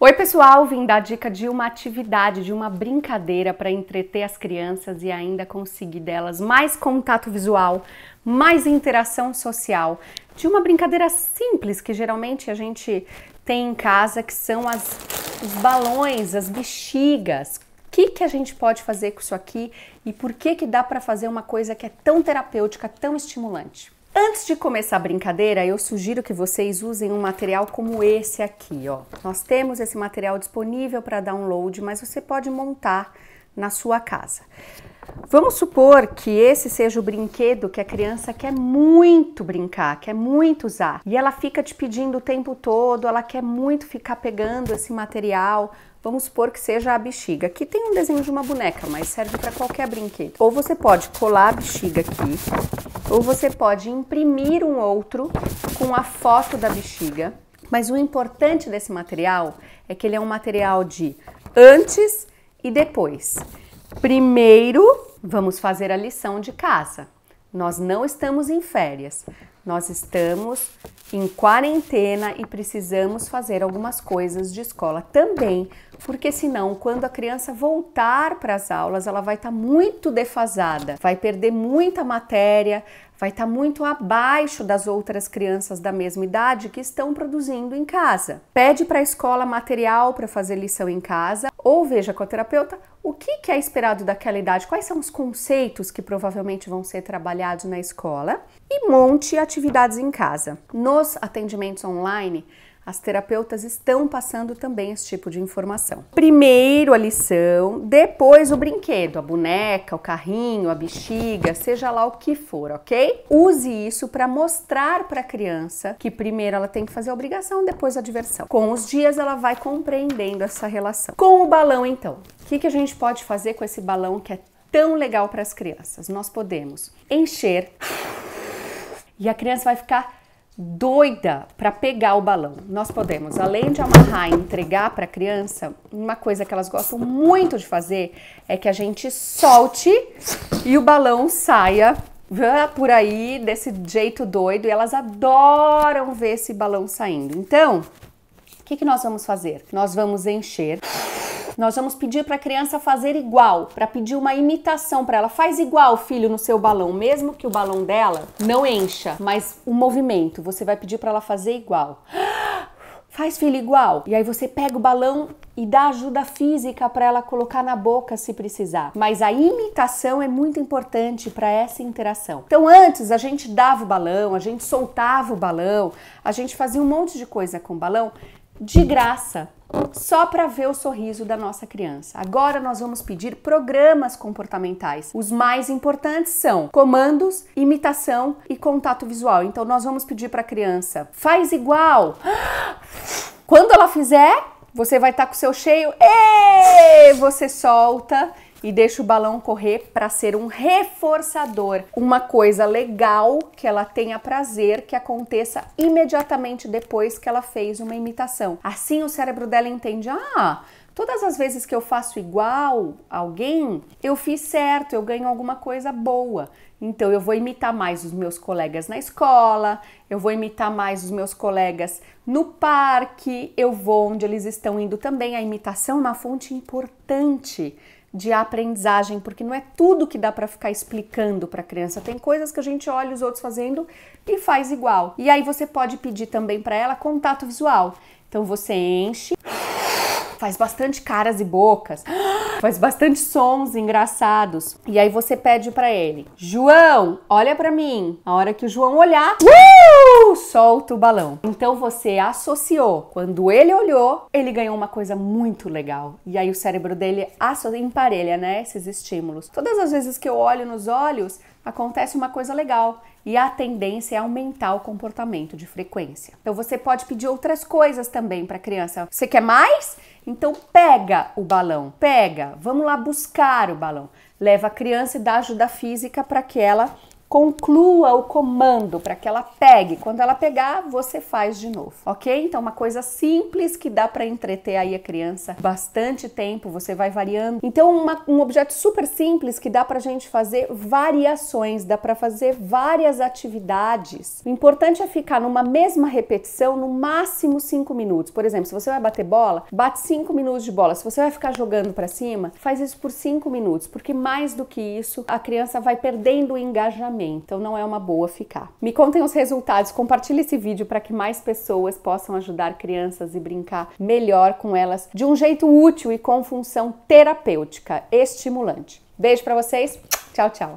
Oi, pessoal! Vim dar dica de uma atividade, de uma brincadeira para entreter as crianças e ainda conseguir delas mais contato visual, mais interação social. De uma brincadeira simples que geralmente a gente tem em casa, que são as, os balões, as bexigas. O que, que a gente pode fazer com isso aqui e por que, que dá para fazer uma coisa que é tão terapêutica, tão estimulante? Antes de começar a brincadeira, eu sugiro que vocês usem um material como esse aqui, ó. Nós temos esse material disponível para download, mas você pode montar na sua casa. Vamos supor que esse seja o brinquedo que a criança quer muito brincar, quer muito usar, e ela fica te pedindo o tempo todo, ela quer muito ficar pegando esse material. Vamos supor que seja a bexiga. Aqui tem um desenho de uma boneca, mas serve para qualquer brinquedo. Ou você pode colar a bexiga aqui, ou você pode imprimir um outro com a foto da bexiga. Mas o importante desse material é que ele é um material de antes e depois. Primeiro, vamos fazer a lição de casa. Nós não estamos em férias, nós estamos em quarentena e precisamos fazer algumas coisas de escola também, porque senão, quando a criança voltar para as aulas, ela vai estar tá muito defasada, vai perder muita matéria, vai estar tá muito abaixo das outras crianças da mesma idade que estão produzindo em casa. Pede para a escola material para fazer lição em casa ou veja com a terapeuta o que, que é esperado daquela idade, quais são os conceitos que provavelmente vão ser trabalhados na escola e monte atividades em casa. Nos atendimentos online, as terapeutas estão passando também esse tipo de informação. Primeiro a lição, depois o brinquedo, a boneca, o carrinho, a bexiga, seja lá o que for, ok? Use isso para mostrar para a criança que primeiro ela tem que fazer a obrigação, depois a diversão. Com os dias ela vai compreendendo essa relação. Com o balão, então, o que, que a gente pode fazer com esse balão que é tão legal para as crianças? Nós podemos encher e a criança vai ficar doida para pegar o balão. Nós podemos, além de amarrar e entregar para a criança, uma coisa que elas gostam muito de fazer é que a gente solte e o balão saia por aí desse jeito doido e elas adoram ver esse balão saindo. Então, o que, que nós vamos fazer? Nós vamos encher nós vamos pedir para a criança fazer igual, para pedir uma imitação para ela. Faz igual, filho, no seu balão, mesmo que o balão dela não encha, mas o movimento, você vai pedir para ela fazer igual. Faz, filho, igual. E aí você pega o balão e dá ajuda física para ela colocar na boca se precisar. Mas a imitação é muito importante para essa interação. Então, antes a gente dava o balão, a gente soltava o balão, a gente fazia um monte de coisa com o balão de graça só para ver o sorriso da nossa criança. Agora nós vamos pedir programas comportamentais. Os mais importantes são comandos, imitação e contato visual. Então nós vamos pedir para a criança: faz igual. Quando ela fizer, você vai estar tá com o seu cheio, e você solta e deixa o balão correr para ser um reforçador, uma coisa legal que ela tenha prazer que aconteça imediatamente depois que ela fez uma imitação. Assim o cérebro dela entende: "Ah, Todas as vezes que eu faço igual alguém, eu fiz certo, eu ganho alguma coisa boa. Então eu vou imitar mais os meus colegas na escola, eu vou imitar mais os meus colegas no parque, eu vou onde eles estão indo também. A imitação é uma fonte importante de aprendizagem, porque não é tudo que dá para ficar explicando para a criança. Tem coisas que a gente olha os outros fazendo e faz igual. E aí você pode pedir também para ela contato visual. Então você enche faz bastante caras e bocas, faz bastante sons engraçados. E aí você pede para ele: "João, olha para mim". A hora que o João olhar, uh, solta o balão. Então você associou. Quando ele olhou, ele ganhou uma coisa muito legal. E aí o cérebro dele emparelha, né, esses estímulos. Todas as vezes que eu olho nos olhos, acontece uma coisa legal e a tendência é aumentar o comportamento de frequência. Então você pode pedir outras coisas também para a criança. Você quer mais? Então pega o balão, pega, vamos lá buscar o balão. Leva a criança e dá ajuda física para que ela conclua o comando para que ela pegue. Quando ela pegar, você faz de novo, ok? Então, uma coisa simples que dá para entreter aí a criança bastante tempo, você vai variando. Então, uma, um objeto super simples que dá pra gente fazer variações, dá para fazer várias atividades. O importante é ficar numa mesma repetição no máximo 5 minutos. Por exemplo, se você vai bater bola, bate 5 minutos de bola. Se você vai ficar jogando para cima, faz isso por 5 minutos, porque mais do que isso, a criança vai perdendo o engajamento. Então não é uma boa ficar. Me contem os resultados, compartilhe esse vídeo para que mais pessoas possam ajudar crianças e brincar melhor com elas de um jeito útil e com função terapêutica, estimulante. Beijo para vocês. Tchau, tchau.